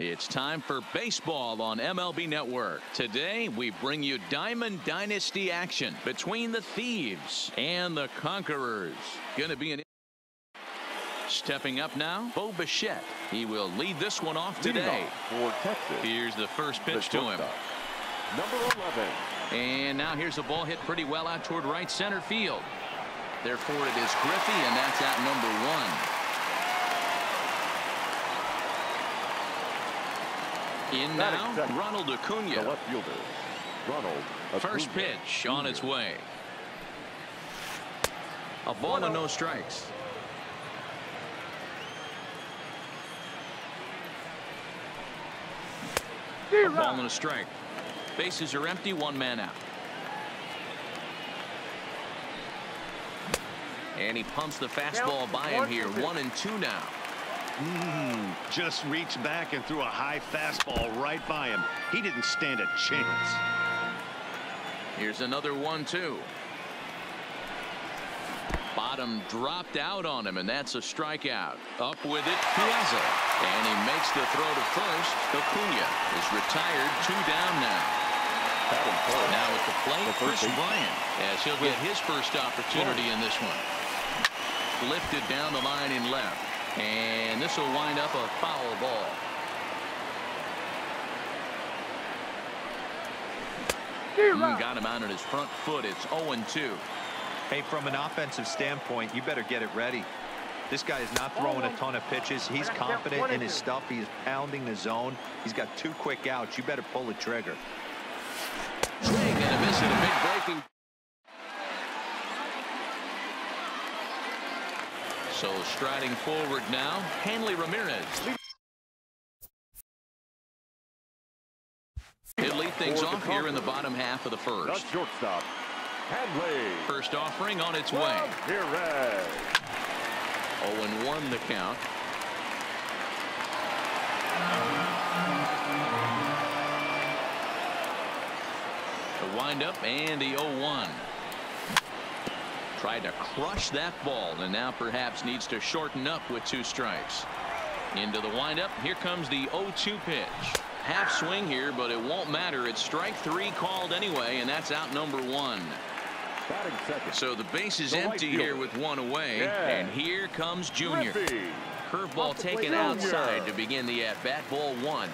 It's time for baseball on MLB Network. Today, we bring you Diamond Dynasty action between the Thieves and the Conquerors. Going to be an Stepping up now, Bo Bichette. He will lead this one off today. for Texas. Here's the first pitch to him. Number 11. And now here's a ball hit pretty well out toward right center field. Therefore, it is Griffey, and that's out number one. In Batting now, second. Ronald The Acuna. left fielder, Ronald. First Acuna pitch on its way. A ball and no strikes. A ball and a strike. Bases are empty, one man out. And he pumps the fastball by him here. One and two now. Mm, just reached back and threw a high fastball right by him. He didn't stand a chance. Here's another one two. Bottom dropped out on him and that's a strikeout. Up with it Piazza. And he makes the throw to first. Acuna is retired two down now. Batting third. Now at the plate The Kris first. Bryant as he'll get his first opportunity in this one. Lifted down the line and left. And this will wind up a foul ball. Mm, Got him out on his front foot. It's 0-2. Hey, from an offensive standpoint, you better get it ready. This guy is not throwing a ton of pitches. He's confident in his stuff. He is pounding the zone. He's got two quick outs. You better pull the trigger. Swing and a miss and a big breaking. So striding forward now, Hanley Ramirez. He'll lead things off here in the bottom half of the first. shortstop, Hanley. First offering on its way. Ramirez. 0-1 the count. The windup and the 0-1. Tried to crush that ball and now perhaps needs to shorten up with two strikes. Into the windup. Here comes the 0-2 pitch. Half swing here, but it won't matter. It's strike three called anyway, and that's out number one. So the base is The empty here with one away, Yeah. and here comes Junior. Curveball taken outside to begin the at-bat. Ball one.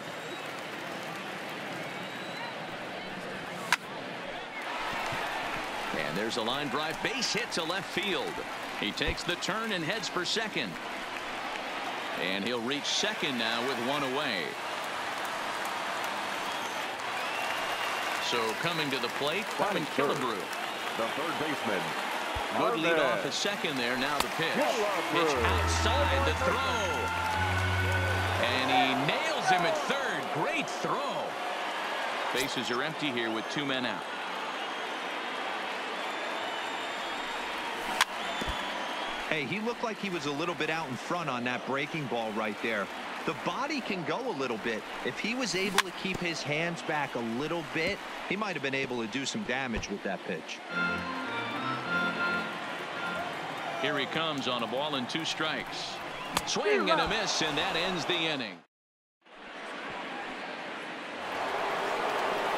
And there's a line drive base hit to left field. He takes the turn and heads for second. And he'll reach second now with one away. So coming to the plate, Batting. Killebrew. The third baseman. Good lead off at second there. Now the pitch. Pitch outside the throw. And he nails him at third. Great throw. Bases are empty here with two men out. Hey, he looked like he was a little bit out in front on that breaking ball right there. The body can go a little bit. If he was able to keep his hands back a little bit, he might have been able to do some damage with that pitch. Here he comes on a ball and two strikes. Swing and a miss, and that ends the inning.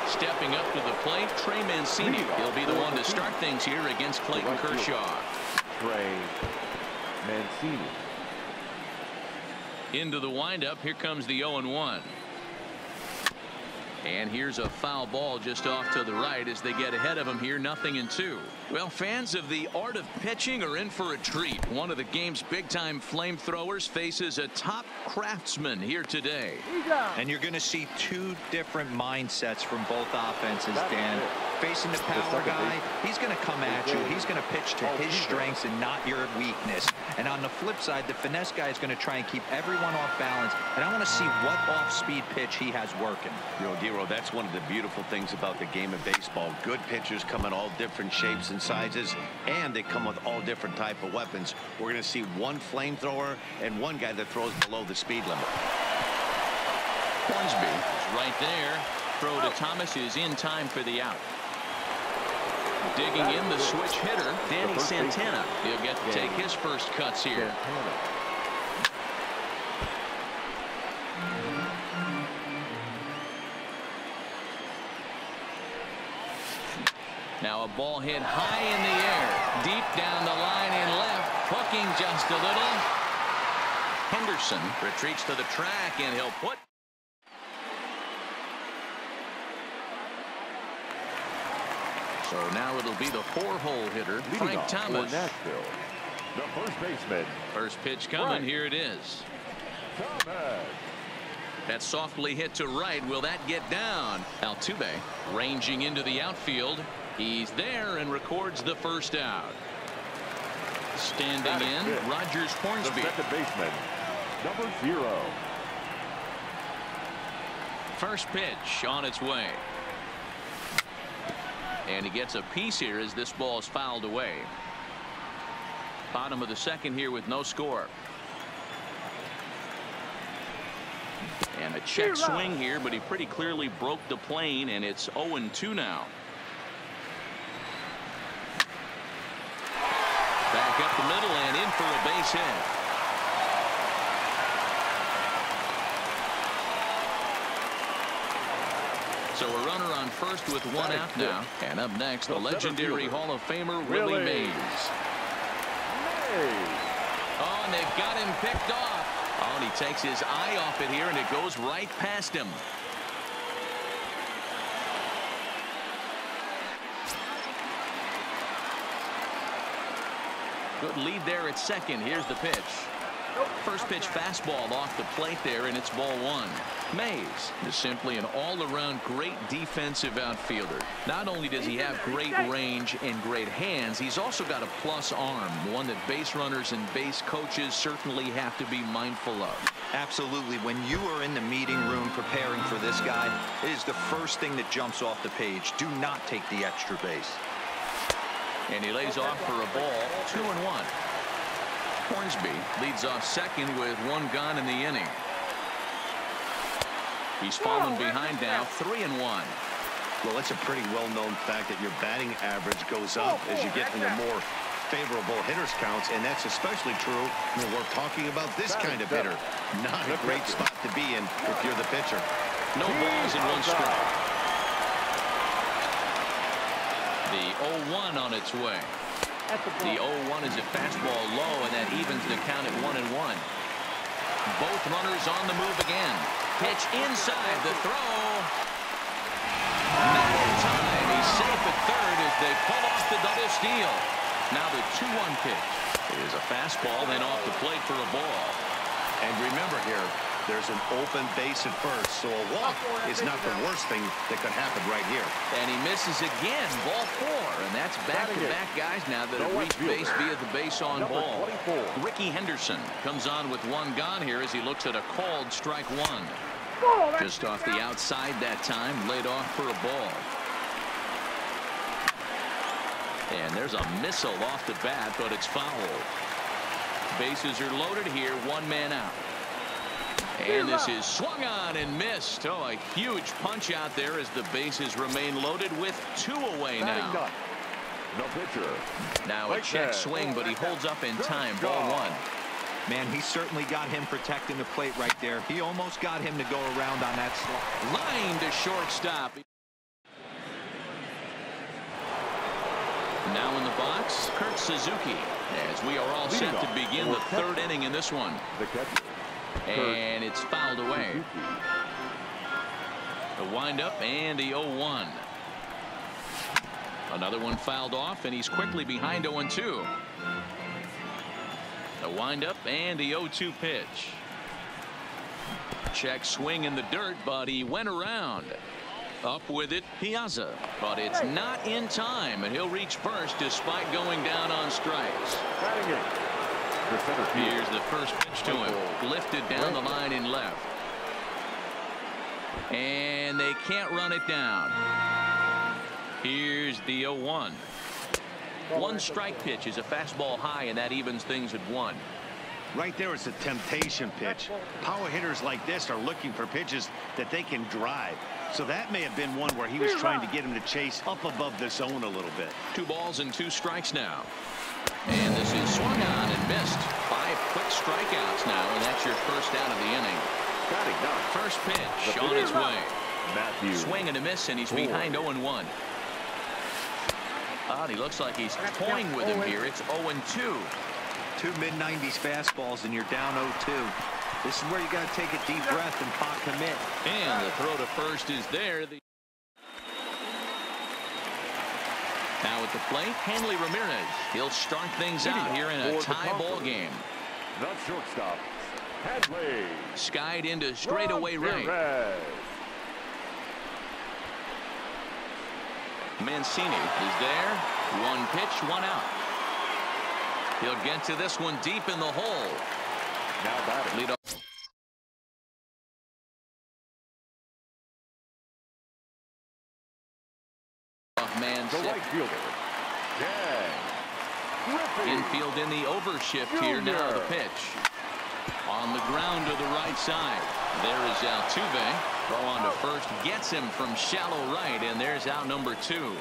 Stepping up to the plate, Trey Mancini. He'll be the one to start things here against Clayton Kershaw. Trey Mancini. Into the windup. Here comes the 0-1. And here's a foul ball just off to the right as they get ahead of him here. Nothing in two. Well, fans of the art of pitching are in for a treat. One of the game's big-time flamethrowers faces a top craftsman here today. And you're going to see two different mindsets from both offenses, Dan. It. Facing the The power guy, he's going to come at you. He's going to pitch to Oh, his strengths and not your weakness. And on the flip side, the finesse guy is going to try and keep everyone off balance. And I want to see what off-speed pitch he has working. You know, Dero, that's one of the beautiful things about the game of baseball. Good pitchers come in all different shapes and sizes, and they come with all different type of weapons. We're going to see one flamethrower and one guy that throws below the speed limit. Hornsby is right there. Throw to oh. Thomas is in time for the out. Digging in the switch hitter, Danny Santana. He'll get to take his first cuts here. Now a ball hit high in the air, deep down the line and left, hooking just a little. Henderson retreats to the track, and he'll put So now it'll be the four-hole hitter, Leading Frank Thomas. Nashville, the first baseman, First pitch coming. Here it is. Thomas. That softly hit to right. Will that get down? Altuve ranging into the outfield. He's there and records the first out. Standing in, fifth, Rogers The Hornsby. second baseman, number zero. First pitch on its way. And he gets a piece here as this ball is fouled away. Bottom of the second here with no score. And a check swing here, but he pretty clearly broke the plane, and it's 0-2 now. Back up the middle and in for a base hit. So on first with one out now. And up next, the legendary Hall of Famer Willie. Mays. Oh, and they've got him picked off. Oh, and he takes his eye off it here, and it goes right past him. Good lead there at second. Here's the pitch. First pitch fastball off the plate there, and it's ball one. Mays is simply an all-around great defensive outfielder. Not only does he have great range and great hands, he's also got a plus arm, one that base runners and base coaches certainly have to be mindful of. Absolutely. When you are in the meeting room preparing for this guy, it is the first thing that jumps off the page. Do not take the extra base. And he lays off for a ball, two and one. Hornsby leads off second with one gone in the inning. He's fallen behind now, three and one. Well, that's a pretty well-known fact that your batting average goes up as you get into more favorable hitters counts, and that's especially true when we're talking about this kind of hitter. Not a great spot to be in if you're the pitcher. No balls in one strike. The 0-1 on its way. The 0-1 is a fastball low, and that evens the count at one and one. Both runners on the move again. Pitch inside the throw. Not in time. He's safe at third as they pull off the double steal. Now the 2-1 pitch is a fastball, then off the plate for a ball. And remember here, there's an open base at first, so a walk is not the worst thing that could happen right here. And he misses again, ball four. And that's back-to-back guys now that have No reached base via the base on ball. Rickey Henderson comes on with one gone here as he looks at a called strike one. Oh, Just off the outside that time, laid off for a ball. And there's a missile off the bat, but it's foul. Bases are loaded here, one man out. And this is swung on and missed. Oh, a huge punch out there as the bases remain loaded with two away now. done. The pitcher, Now a check swing, but he holds up in time. Ball one. Man, he certainly got him protecting the plate right there. He almost got him to go around on that slide. Line to shortstop. Now in the box, Kurt Suzuki. As we are all set to begin the third inning in this one. the catcher. And it's fouled away. The windup and the 0-1. Another one fouled off, and he's quickly behind 0-2. The windup and the 0-2 pitch. Check swing in the dirt, but he went around. Up with it, Piazza. But it's not in time, and he'll reach first despite going down on strikes. Here's the first pitch to him. Lifted down the line and left. And they can't run it down. Here's the 0-1. One strike pitch is a fastball high, and that evens things at one. Right there is a temptation pitch. Power hitters like this are looking for pitches that they can drive. So that may have been one where he was trying to get him to chase up above the zone a little bit. Two balls and two strikes now. And this is swung on missed. Five quick strikeouts now, and that's your first out of the inning. Batting nine. First pitch The on its way. Matthew. Swing and a miss, and he's Four. behind 0-1. Oh, he looks like he's toying with him here. It's 0-2. Two mid-90s fastballs and you're down 0-2. This is where you got to take a deep breath and pot commit. And the throw to first is there. The now at the plate, Hanley Ramirez. He'll start things out here in a tie ball game. The shortstop, Hanley. Skied into straightaway right. Mancini is there. One pitch, one out. He'll get to this one deep in the hole. Now batting. Lead off. The right fielder, Dan Griffey. Infield in the overshift here now the pitch. On the ground to the right side. There is Altuve. Throw on to first gets him from shallow right and there's out number two.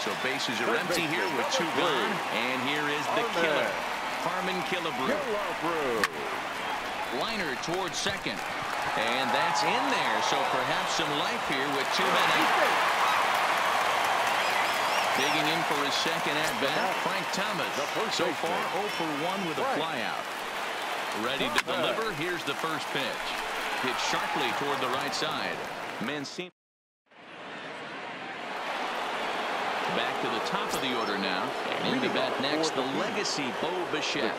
So bases are empty here with two gone and here is the killer. Harmon Killebrew. Killebrew. Liner towards second. And that's in there. So perhaps some life here with two men out. Digging in for his second at bat, Frank Thomas. The first So far 0 for 1 with a flyout. Ready to deliver. Here's the first pitch. Hit sharply toward the right side. Mancini. Back to the top of the order now. And in the bat next, the legacy Bo Bichette.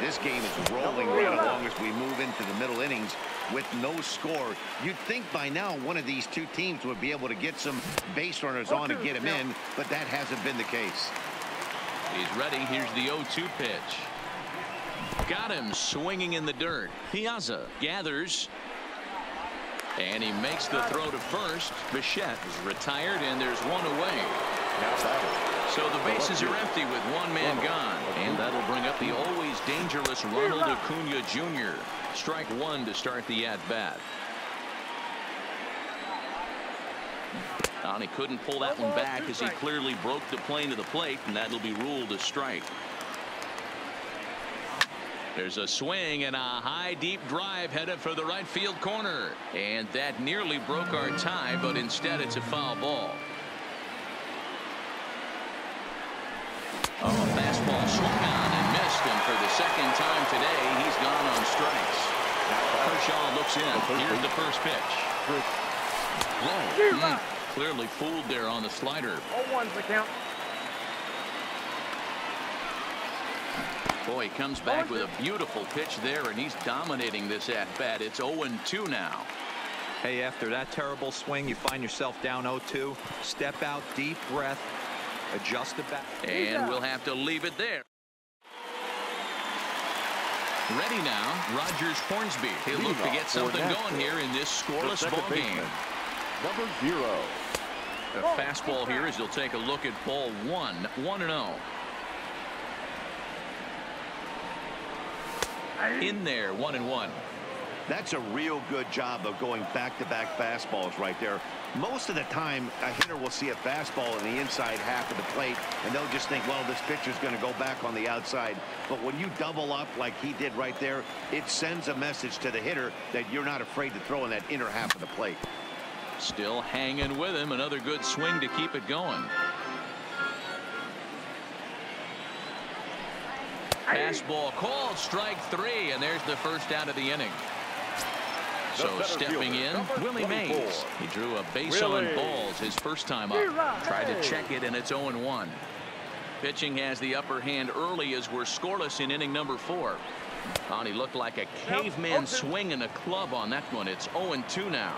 This game is rolling right along as we move into the middle innings with no score. You'd think by now one of these two teams would be able to get some base runners on and get him in, but that hasn't been the case. He's ready. Here's the 0-2 pitch. Got him swinging in the dirt. Piazza gathers. And he makes the throw to first. Bichette is retired, and there's one away. So the bases are empty with one man gone. And that'll bring up the always dangerous Ronald Acuna Jr. Strike one to start the at-bat. And he couldn't pull that one back as he clearly broke the plane to the plate, and that'll be ruled a strike. There's a swing and a high deep drive headed for the right field corner. And that nearly broke our tie, but instead it's a foul ball. Oh, fastball swung on and missed, and for the second time today, he's gone on strikes. Kershaw looks in. Here's the first pitch. Kris Whoa, mm, clearly fooled there on the slider. Oh, one's the count. Boy, he comes back with a beautiful pitch there, and he's dominating this at-bat. It's 0-2 now. Hey, after that terrible swing, you find yourself down 0-2. Step out, deep breath, adjust the bat. And we'll have to leave it there. Ready now, Rogers Hornsby. He'll look to get something going here in this scoreless ball game. number zero. The fastball here as he'll take a look at ball one, 1 and 0. In there, 1 and 1. That's a real good job of going back-to-back fastballs right there. Most of the time, a hitter will see a fastball in the inside half of the plate, and they'll just think, well, this pitcher's going to go back on the outside. But when you double up like he did right there, it sends a message to the hitter that you're not afraid to throw in that inner half of the plate. Still hanging with him. Another good swing to keep it going. Fastball called strike three and there's the first out of the inning. The So stepping in Willie 24. Mays. He drew a base on balls his first time up. Tried to check it and it's 0 1. Pitching has the upper hand early as we're scoreless in inning number four. And he looked like a caveman swinging a club on that one. It's 0 2 now.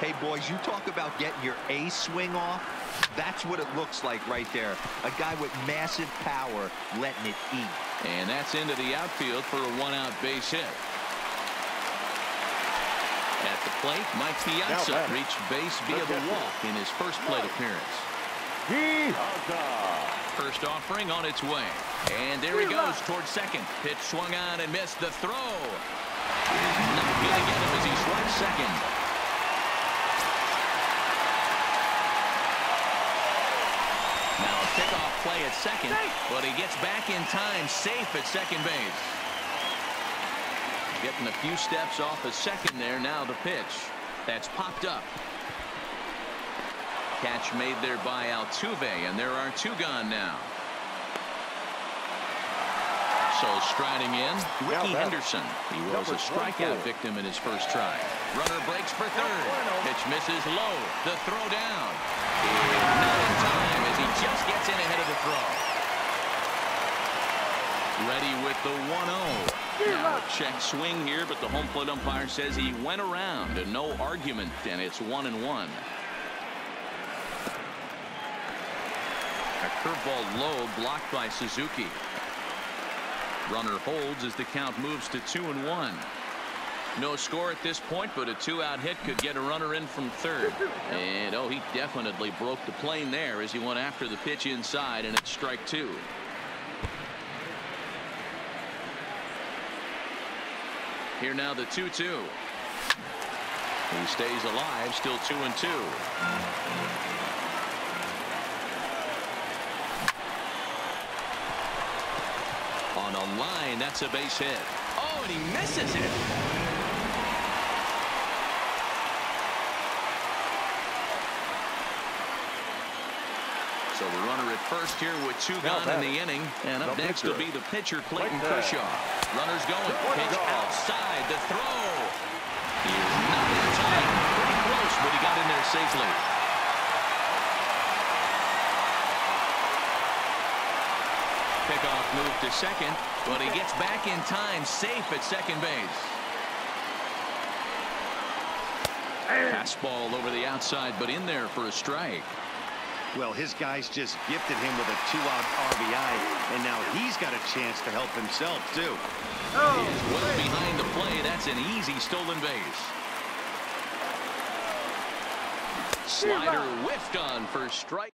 Hey, boys, you talk about getting your A swing off. That's what it looks like right there. A guy with massive power letting it eat. And that's into the outfield for a one-out base hit. At the plate, Mike Piazza reached base via the walk in his first plate appearance. First offering on its way. And there he goes towards second. Pitch swung on and missed the throw. Not going to get him as he swipes second. Now a pickoff play at second, but he gets back in time, safe at second base. Getting a few steps off of second there. Now the pitch. That's popped up. Catch made there by Altuve, and there are two gone now. So striding in, Rickey Henderson. He was a strikeout victim in his first try. Runner breaks for third. Pitch misses low. The throw down. Not in time as he just gets in ahead of the throw. Ready with the 1-0. Now check swing here, but the home plate umpire says he went around and no argument, and it's one and one. A curveball low blocked by Suzuki. Runner holds as the count moves to two and one. No score at this point, but a two-out hit could get a runner in from third. And, oh, he definitely broke the plane there as he went after the pitch inside, and it's strike two. Here now the 2-2. He stays alive, still two and two. On a line, that's a base hit. Oh, and he misses it. So the runner at first here with two gone in the inning. And up next will be the pitcher, Clayton Kershaw. Runner's going. Pitch outside. The throw. He is not in time. Pretty close, but he got in there safely. Pickoff move to second, but he gets back in time, safe at second base. Fastball over the outside, but in there for a strike. Well, his guys just gifted him with a two-out RBI, and now he's got a chance to help himself, too. Oh, he is well behind the play. That's an easy stolen base. Slider whiffed on for strike.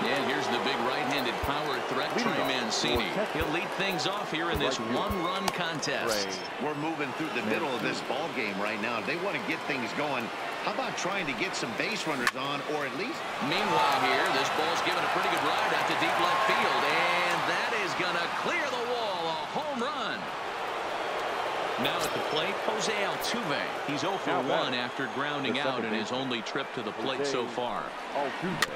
And here's the big right-handed power threat, Trey Mancini. He'll lead things off here in this one-run contest. We're moving through the middle of this ball game right now. They want to get things going. How about trying to get some base runners on, or at least... Meanwhile here, this ball's given a pretty good ride out to deep left field, and that is going to clear the wall. A home run. Now at the plate, Jose Altuve. He's 0 for 1 after grounding out in his only trip to the plate so far. Altuve.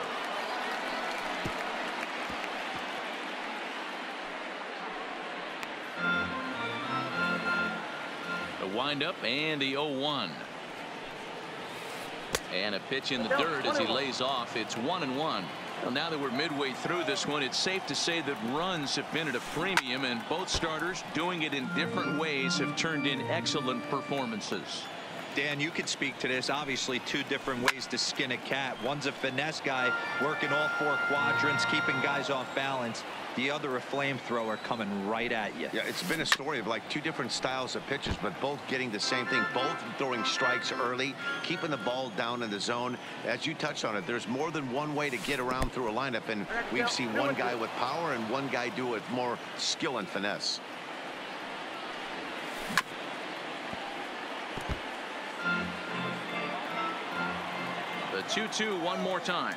The windup and the 0-1. And a pitch in the dirt as he lays off. It's one and one. Well, now that we're midway through this one, it's safe to say that runs have been at a premium, and both starters doing it in different ways have turned in excellent performances. Dan, you can speak to this. Obviously, two different ways to skin a cat. One's a finesse guy working all four quadrants, keeping guys off balance. The other a flamethrower coming right at you. Yeah, it's been a story of like two different styles of pitches, but both getting the same thing. Both throwing strikes early, keeping the ball down in the zone. As you touched on it, there's more than one way to get around through a lineup, and we've seen one guy with power and one guy do it with more skill and finesse. 2-2 one more time.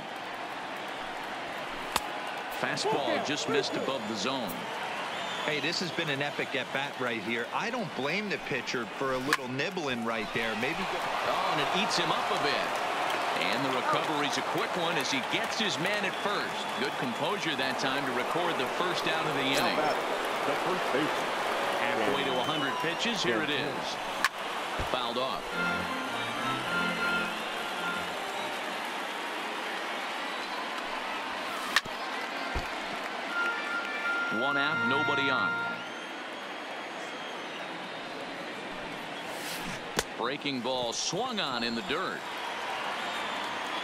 Fastball just missed above the zone. Hey, this has been an epic at bat right here. I don't blame the pitcher for a little nibbling right there. Maybe. Oh, and it eats him up a bit. And the recovery's a quick one as he gets his man at first. Good composure that time to record the first out of the inning. The first baseman. Halfway to 100 pitches. Here it is. Fouled off. One out, nobody on. Breaking ball swung on in the dirt.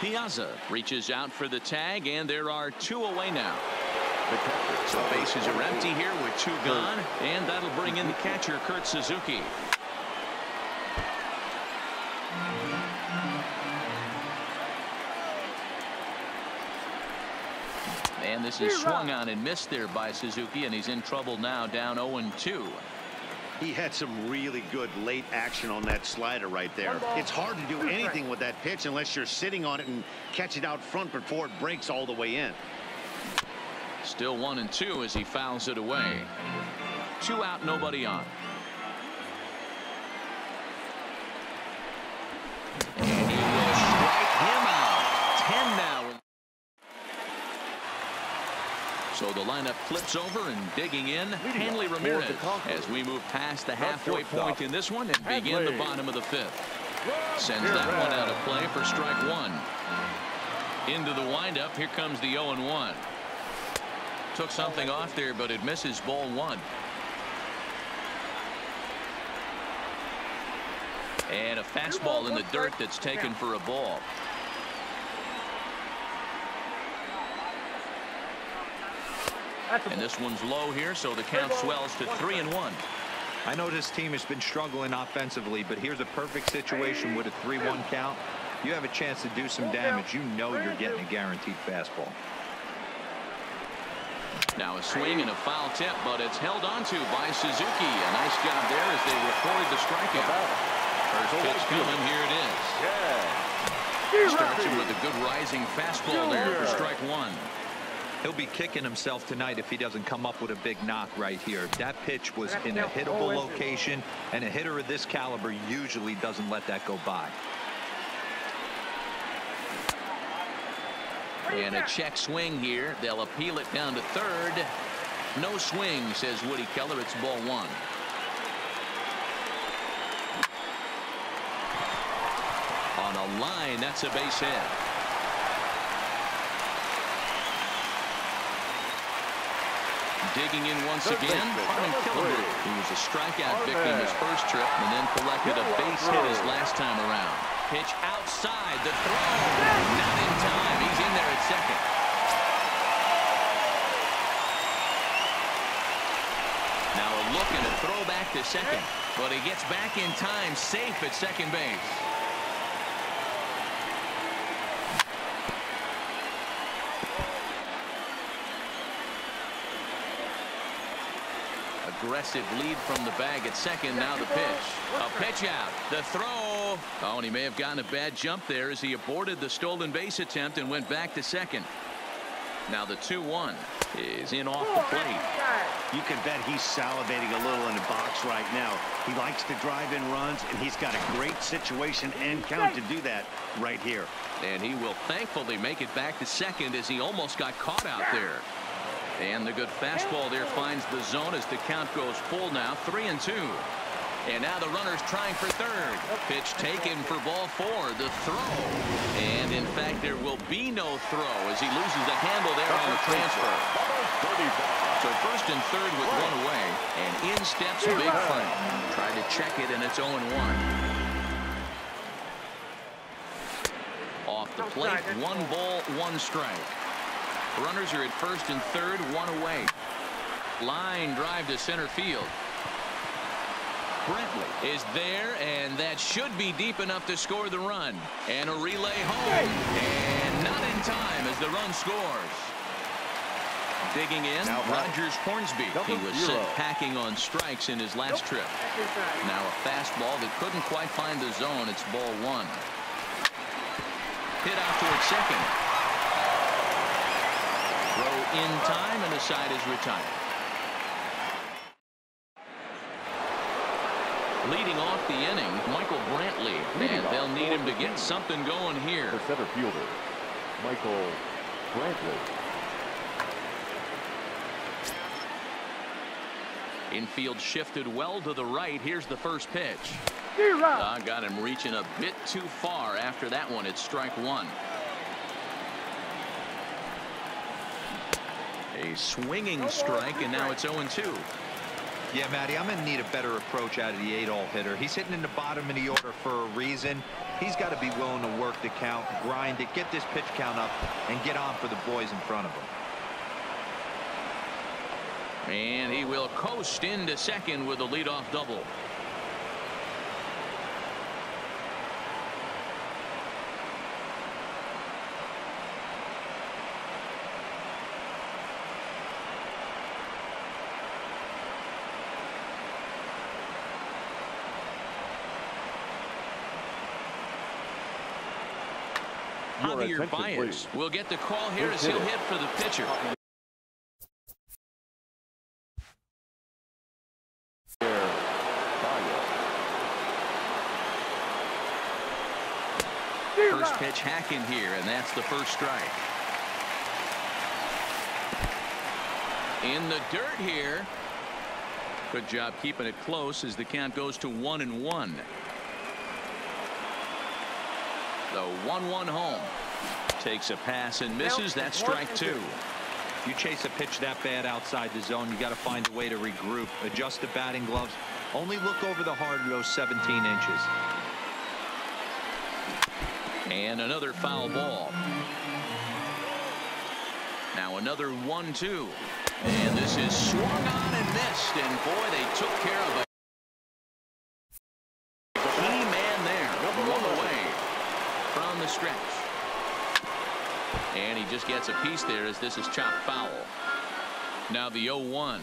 Piazza reaches out for the tag, and there are two away now. The bases are empty here with two gone, and that'll bring in the catcher, Kurt Suzuki. This is swung on and missed there by Suzuki, and he's in trouble now, down 0-2. He had some really good late action on that slider right there. It's hard to do anything with that pitch unless you're sitting on it and catch it out front before it breaks all the way in. Still one and two as he fouls it away. Two out, nobody on. So the lineup flips over and digging in, Hanley Ramirez as we move past the halfway point in this one and begin the bottom of the fifth. Sends that one out of play for strike one. Into the windup. Here comes the 0-1. Took something off there, but it misses ball one. And a fastball in the dirt that's taken for a ball. And this one's low here, so the count swells to three and one. I know this team has been struggling offensively, but here's a perfect situation with a 3-1 count. You have a chance to do some damage. You know you're getting a guaranteed fastball. Now a swing and a foul tip, but it's held onto by Suzuki. A nice job there as they recorded the strikeout. First pitch coming, here it is. Starts him with a good rising fastball there for strike one. He'll be kicking himself tonight if he doesn't come up with a big knock right here. That pitch was in a hittable location, and a hitter of this caliber usually doesn't let that go by. And a check swing here. They'll appeal it down to third. No swing, says Woody Keller. It's ball one. On a line, that's a base hit. Digging in once again, Harmon Killebrew, who was a strikeout victim his first trip and then collected a base hit his last time around. Pitch outside, the throw, not in time. He's in there at second. Now a look and a throw back to second, but he gets back in time, safe at second base. Lead from the bag at second. Now the pitch. A pitch out. The throw. Oh, and he may have gotten a bad jump there as he aborted the stolen base attempt and went back to second. Now the 2-1 is in off the plate. You can bet he's salivating a little in the box right now. He likes to drive in runs, and he's got a great situation and count to do that right here. And he will thankfully make it back to second as he almost got caught out there. And the good fastball there finds the zone as the count goes full now three and two. And now the runner's trying for third. Pitch taken for ball four. The throw. And in fact there will be no throw as he loses the handle there on the transfer. So first and third with one away. And in steps Big Frank. Tried to check it and it's 0 1. Off the plate one ball one strike. Runners are at first and third, one away. Line drive to center field. Brantley is there, and that should be deep enough to score the run. And a relay home. And not in time as the run scores. Digging in, now, Rogers Hornsby. He was zero. sent packing on strikes in his last trip. Now a fastball that couldn't quite find the zone. It's ball one. Hit out towards second. Throw in time, and the side is retired. Leading off the inning, Michael Brantley. and they'll need him to get something going here. The center fielder, Michael Brantley. Infield shifted well to the right. Here's the first pitch. Uh, got him reaching a bit too far after that one. It's strike one. A swinging strike, and now it's 0-2. Yeah, Matty, I'm going to need a better approach out of the eight-all hitter. He's hitting in the bottom of the order for a reason. He's got to be willing to work the count, grind it, get this pitch count up, and get on for the boys in front of him. And he will coast into second with a leadoff double. Javier Baez will get the call here as he'll hit for the pitcher. First pitch hacking here, and that's the first strike. In the dirt here. Good job keeping it close as the count goes to one and one. The 1-1 home. Takes a pass and misses. That's strike two. You chase a pitch that bad outside the zone, you got to find a way to regroup, adjust the batting gloves. Only look over the hard those 17 inches. And another foul ball. Now another 1-2. And this is swung on and missed. And boy, they took care of it. Key man there. One away from the stretch. Gets a piece there as this is chopped foul. Now the 0-1.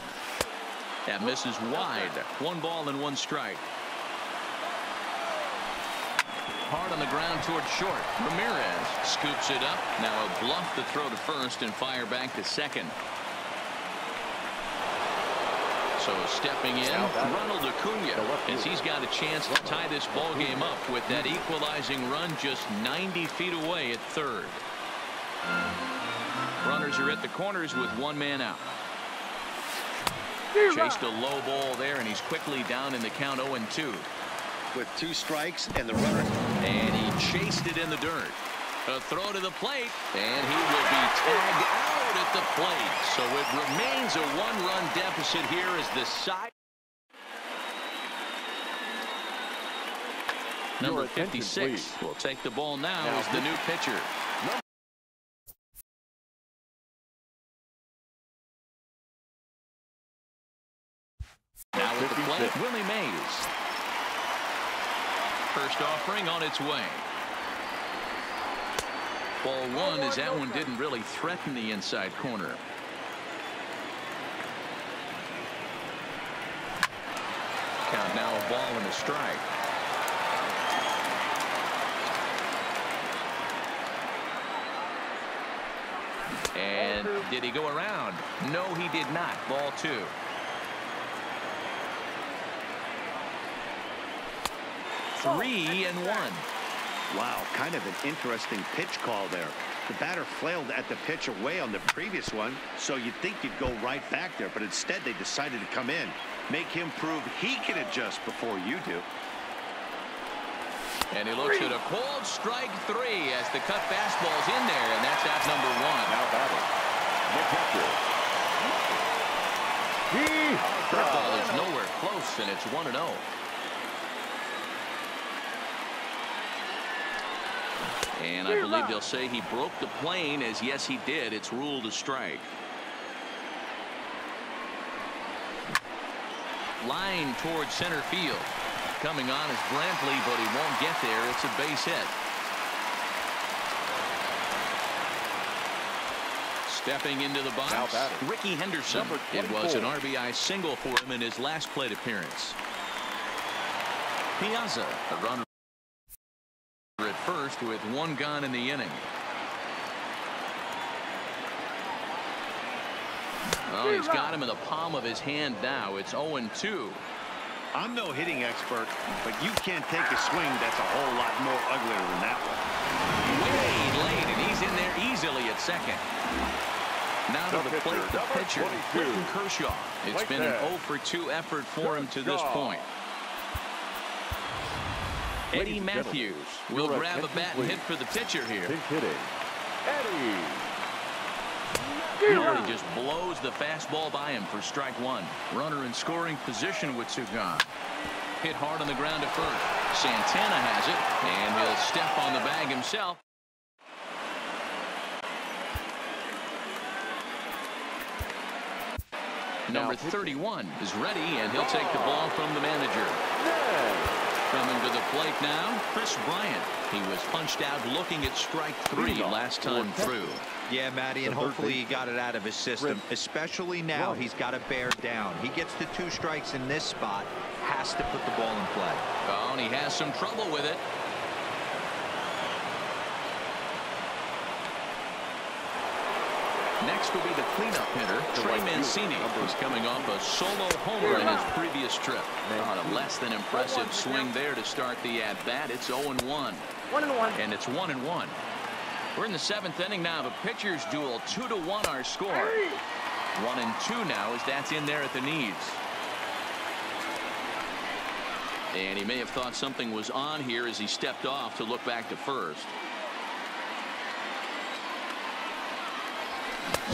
That misses wide. One ball and one strike. Hard on the ground toward short. Ramirez scoops it up. Now a bluff to throw to first and fire back to second. So stepping in, Ronald Acuna, as he's got a chance to tie this ball game up with that equalizing run just 90 feet away at third. Runners are at the corners with one man out. Chased a low ball there, and he's quickly down in the count 0-2. With two strikes and the runner. And he chased it in the dirt. A throw to the plate, and he will be tagged out at the plate. So it remains a one-run deficit here as the side. Number 56 will take the ball now as the new pitcher. Plate, Willie Mays. First offering on its way. Ball one as that one didn't really threaten the inside corner. Count now a ball and a strike. And did he go around? No, he did not. Ball two. Three and one. Wow, kind of an interesting pitch call there. The batter flailed at the pitch away on the previous one, so you'd think you'd go right back there, but instead they decided to come in, make him prove he can adjust before you do. And he looks at a cold strike three as the cut fastball's in there, and that's at number one. Now batting, the catcher. He Curveball is nowhere close, and it's 1 And I believe they'll say he broke the plane as yes he did. It's ruled a strike. Line towards center field. Coming on is Brantley, but he won't get there. It's a base hit. Stepping into the box, Rickey Henderson. It was an RBI single for him in his last plate appearance. Piazza, a runner at first with one gone in the inning. Oh, he's got him in the palm of his hand now. It's 0-2. I'm no hitting expert, but you can't take a swing that's a whole lot more uglier than that one. Way late, and he's in there easily at second. Now to The the plate, pitcher, the number pitcher, 22. Clayton Kershaw. It's Right been there. an 0 for 2 effort for him to this point. Eddie Mathews will grab a bat and hit for the pitcher here. Hitting. Eddie. Really just blows the fastball by him for strike one. Runner in scoring position with two gone. Hit hard on the ground at first. Santana has it, and he'll step on the bag himself. Number 31 is ready, and he'll take the ball from the manager. Coming to the plate now, Kris Bryant. He was punched out looking at strike three last time through. Yeah, Matty, and hopefully he got it out of his system, especially now he's got to bear down. He gets the two strikes in this spot, has to put the ball in play. Oh, and he has some trouble with it. Next will be the cleanup hitter, Trey Mancini, number who's coming off a solo homer in his previous trip. On a less than impressive swing there to start the at-bat. It's 0-1. One and one. And it's 1 and 1. We're in the seventh inning now. of a pitchers duel 2 to 1 our score. One and two now as that's in there at the knees. And he may have thought something was on here as he stepped off to look back to first.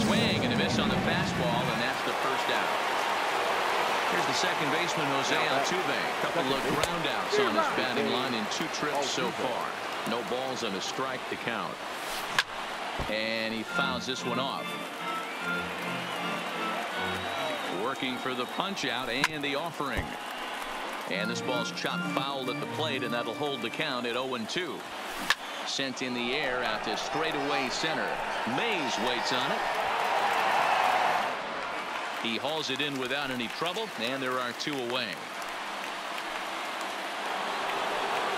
Swing and a miss on the fastball, and that's the first out. Here's the second baseman, Jose Altuve. Couple of ground outs on his batting line in two trips so far. No balls and a strike to count. And he fouls this one off. Working for the punch out and the offering. And this ball's chopped foul at the plate, and that'll hold the count at 0-2. Sent in the air out to straightaway center. Mays waits on it. He hauls it in without any trouble, and there are two away.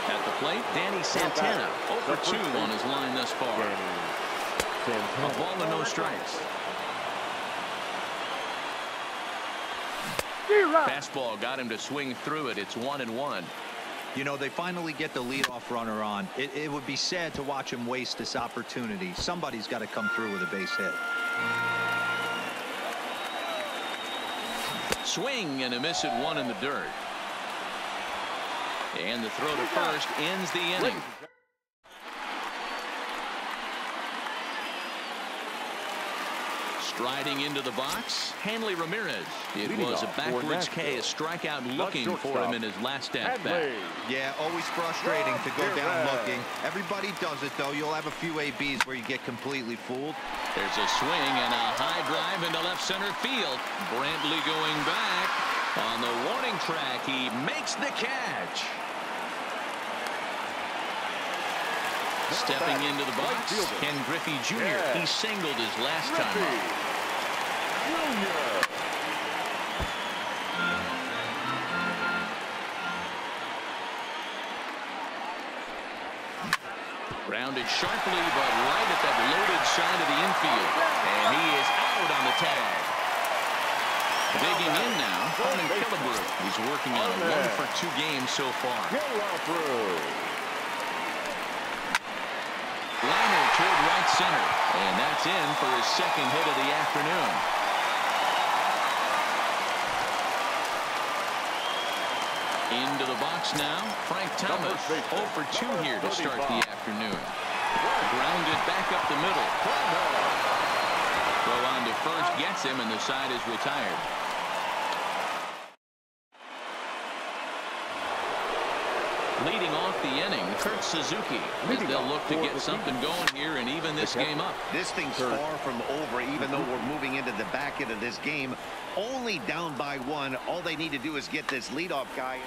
At the plate, Danny Santana. 0 for 2 on his line thus far. A ball and no strikes. Fastball got him to swing through it. It's one and one. You know, they finally get the leadoff runner on. It, it would be sad to watch him waste this opportunity. Somebody's got to come through with a base hit. Swing and a miss at one in the dirt. And the throw to first ends the inning. Striding into the box, Hanley Ramirez. It was a backwards K, a strikeout looking for him in his last at bat. Yeah, always frustrating to go down looking. Everybody does it, though. You'll have a few ABs where you get completely fooled. There's a swing and a high drive into left center field. Brantley going back. On the warning track, he makes the catch. Stepping into the box, Ken Griffey Jr. He singled his last time up. Grounded sharply, but right at that loaded side of the infield. And he is out on the tag. Digging in now, Harmon Killebrew. He's working on a one for two games so far. Liner toward right center. And that's in for his second hit of the afternoon. Into the box now, Frank Thomas. 0 for 2 here to start the afternoon. Grounded back up the middle. Throw on to first gets him, and the side is retired. Leading off the inning, Kurt Suzuki. As they'll look to get something going here and even this game up. This thing's far from over, even though we're moving into the back end of this game. Only down by one. All they need to do is get this leadoff guy.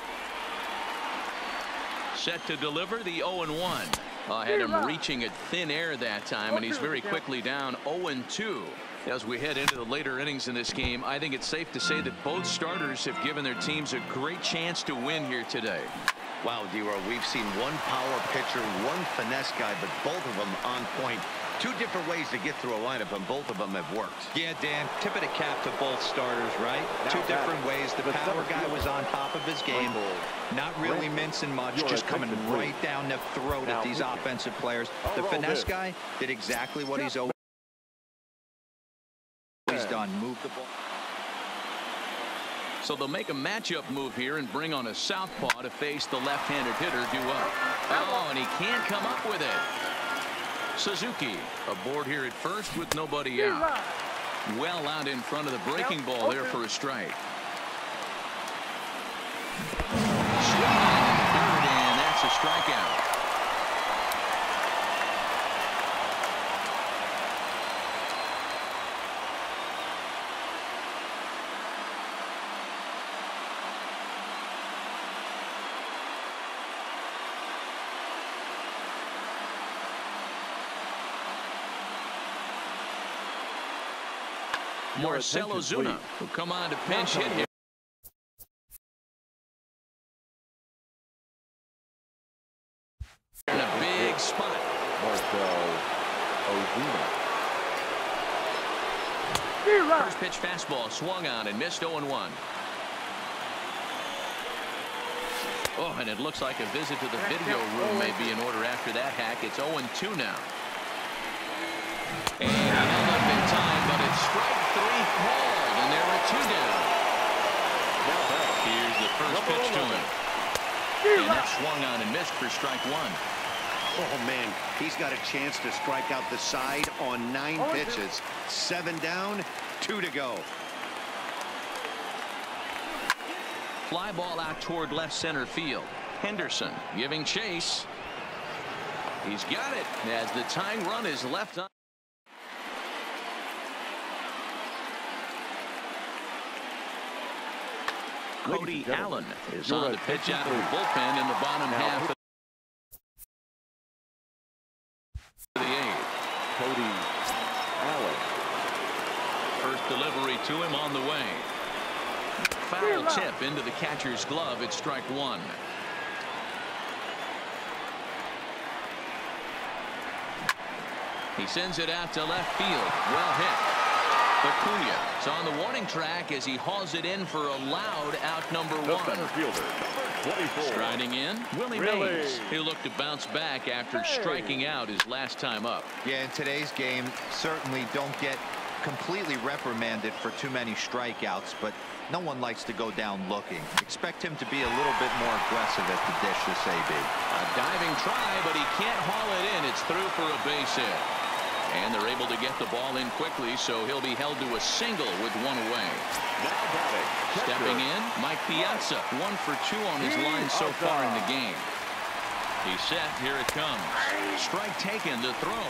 Set to deliver the 0-1. Uh, had him reaching at thin air that time, and he's very quickly down 0-2. As we head into the later innings in this game, I think it's safe to say that both starters have given their teams a great chance to win here today. Wow, D-Row, we've seen one power pitcher, one finesse guy, but both of them on point. Two different ways to get through a lineup, and both of them have worked. Yeah, Dan, tip of the cap to both starters, right? Now Two different ways. The power guy was on top of his game, not really mincing much, just coming right down the throat at these offensive players. Oh, the finesse guy did exactly what he's always done, move the ball. So they'll make a matchup move here and bring on a southpaw to face the left-handed hitter due up. Oh, and he can't come up with it. Suzuki aboard here at first with nobody out. Well out in front of the breaking ball there for a strike. Swing third, and that's a strikeout. Marcell Ozuna will come on to pinch hit here. In a big spot. Marcell Ozuna. First pitch fastball swung on and missed 0-1. Oh, and it looks like a visit to the video room may oh. be in order after that hack. It's 0-2 now. And held up in time, but it's strike three. Two down. Here's the first pitch to him. And that swung on and missed for strike one. Oh, man, he's got a chance to strike out the side on nine pitches. Seven down, two to go. Fly ball out toward left center field. Henderson giving chase. He's got it as the tying run is left on. Cody Allen is on the pitch out of the bullpen in the bottom half of the eighth. Cody Allen. First delivery to him on the way. Foul tip into the catcher's glove. It's strike one. He sends it out to left field. Well hit. Acuna is on the warning track as he hauls it in for a loud out number The one. center fielder, number 24. Striding in, Willie Willie. Mays. He'll look to bounce back after striking out his last time up. Yeah, in today's game, certainly don't get completely reprimanded for too many strikeouts, but no one likes to go down looking. Expect him to be a little bit more aggressive at the dish this AB. A diving try, but he can't haul it in. It's through for a base hit. And they're able to get the ball in quickly, so he'll be held to a single with one away. Now batting. Stepping in, Mike Piazza, one for two on his line so far in the game. He's set. Here it comes. Strike taken to throw.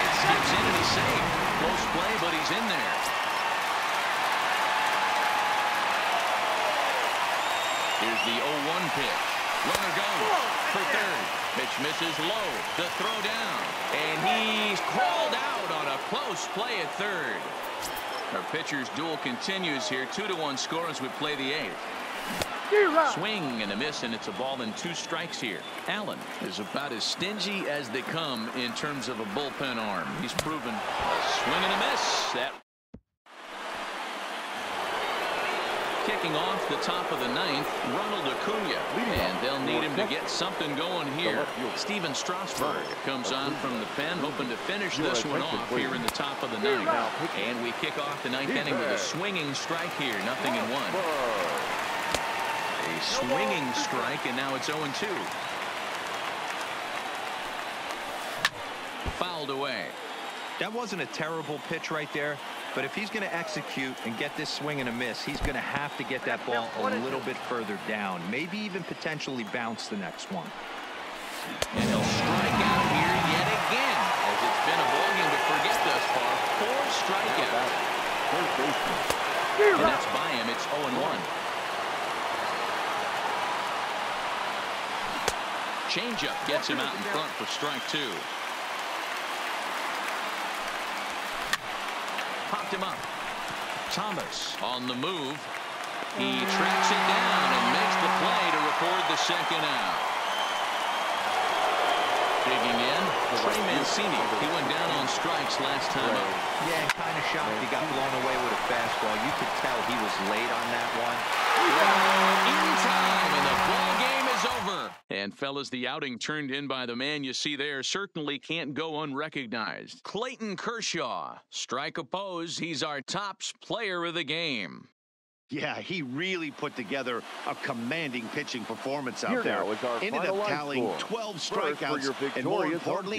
It skips in and he's safe. Close play, but he's in there. Here's the 0-1 pitch. Runner goes for third. Pitch misses low. The throw down. And he's crawled out on a close play at third. Our pitcher's duel continues here. Two to one score as we play the eighth. Swing and a miss, and it's a ball and two strikes here. Allen is about as stingy as they come in terms of a bullpen arm. He's proven a swing and a miss. That Kicking off the top of the ninth, Ronald Acuna. And they'll need him to get something going here. Stephen Strasburg comes on from the pen, hoping to finish this one off here in the top of the ninth. And we kick off the ninth inning with a swinging strike here, nothing in one. A swinging strike, and now it's 0-2. Fouled away. That wasn't a terrible pitch right there, but if he's going to execute and get this swing and a miss, he's going to have to get that ball a little bit further down, maybe even potentially bounce the next one. And he'll strike out here yet again, as it's been a ballgame to forget thus far. Four strikeouts. Third baseman. And that's by him. It's 0-1. Changeup gets him out in front for strike two. Popped him up. Thomas on the move. He tracks it down and makes the play to record the second out. Digging in, Trey Mancini. He went down on strikes last time up. Yeah, kind of shocked he got blown away with a fastball. You could tell he was late on that one. In time, and the ball game is over. And fellas, the outing turned in by the man you see there certainly can't go unrecognized. Clayton Kershaw, strike oppose. He's our tops player of the game. Yeah, he really put together a commanding pitching performance out Here there. now is our Ended final up tallying score. 12 strikeouts, and more importantly,